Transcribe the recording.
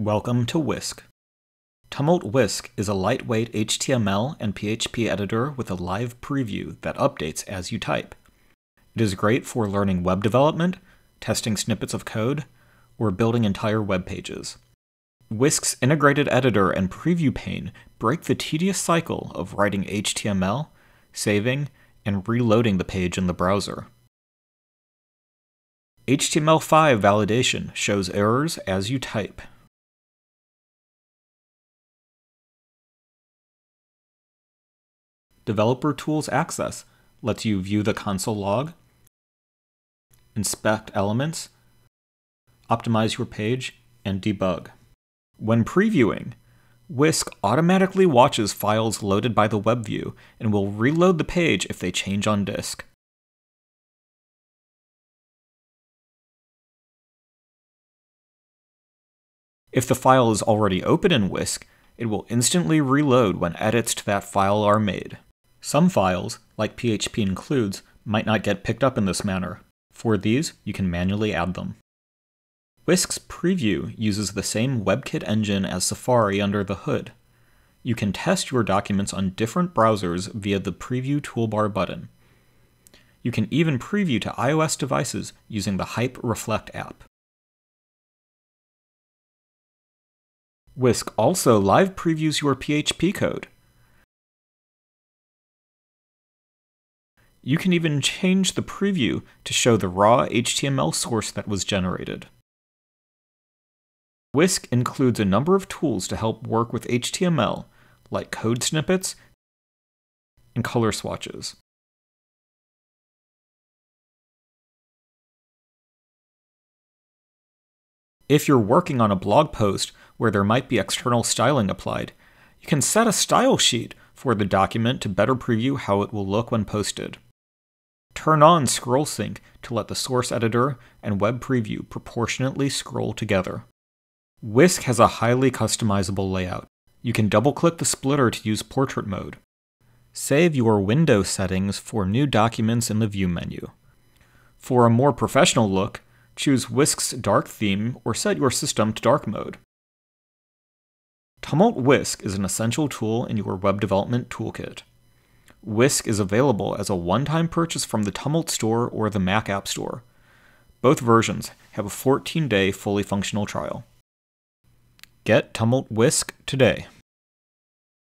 Welcome to Whisk. Tumult Whisk is a lightweight HTML and PHP editor with a live preview that updates as you type. It is great for learning web development, testing snippets of code, or building entire web pages. Whisk's integrated editor and preview pane break the tedious cycle of writing HTML, saving, and reloading the page in the browser. HTML5 validation shows errors as you type. Developer Tools Access lets you view the console log, inspect elements, optimize your page, and debug. When previewing, Whisk automatically watches files loaded by the web view and will reload the page if they change on disk. If the file is already open in Whisk, it will instantly reload when edits to that file are made. Some files, like PHP includes, might not get picked up in this manner. For these, you can manually add them. Whisk's preview uses the same WebKit engine as Safari under the hood. You can test your documents on different browsers via the Preview toolbar button. You can even preview to iOS devices using the Hype Reflect app. Whisk also live previews your PHP code. You can even change the preview to show the raw HTML source that was generated. Whisk includes a number of tools to help work with HTML, like code snippets and color swatches. If you're working on a blog post where there might be external styling applied, you can set a style sheet for the document to better preview how it will look when posted. Turn on Scroll Sync to let the source editor and web preview proportionately scroll together. Whisk has a highly customizable layout. You can double click the splitter to use portrait mode. Save your window settings for new documents in the View menu. For a more professional look, choose Whisk's dark theme or set your system to dark mode. Tumult Whisk is an essential tool in your web development toolkit. Whisk is available as a one time purchase from the Tumult Store or the Mac App Store. Both versions have a 14 day fully functional trial. Get Tumult Whisk today.